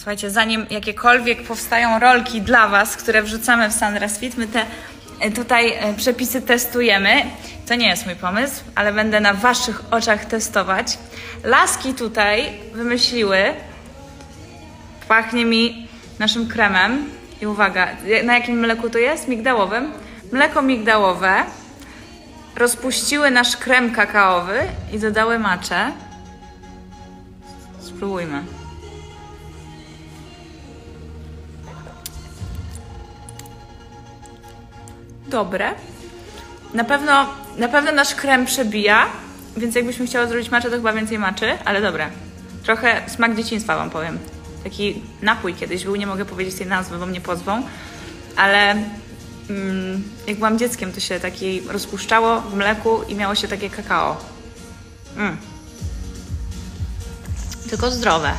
Słuchajcie, zanim jakiekolwiek powstają rolki dla Was, które wrzucamy w Sandras Fit, my te e, tutaj e, przepisy testujemy. To nie jest mój pomysł, ale będę na Waszych oczach testować. Laski tutaj wymyśliły, pachnie mi naszym kremem. I uwaga, na jakim mleku to jest? Migdałowym. Mleko migdałowe. Rozpuściły nasz krem kakaowy i dodały maczę. Spróbujmy. Dobre. Na pewno, na pewno nasz krem przebija, więc jakbyśmy chciały zrobić maczę, to chyba więcej maczy, ale dobre. Trochę smak dzieciństwa wam powiem. Taki napój kiedyś był, nie mogę powiedzieć tej nazwy, bo mnie pozwą, ale mm, jak byłam dzieckiem, to się taki rozpuszczało w mleku i miało się takie kakao. Mm. Tylko zdrowe.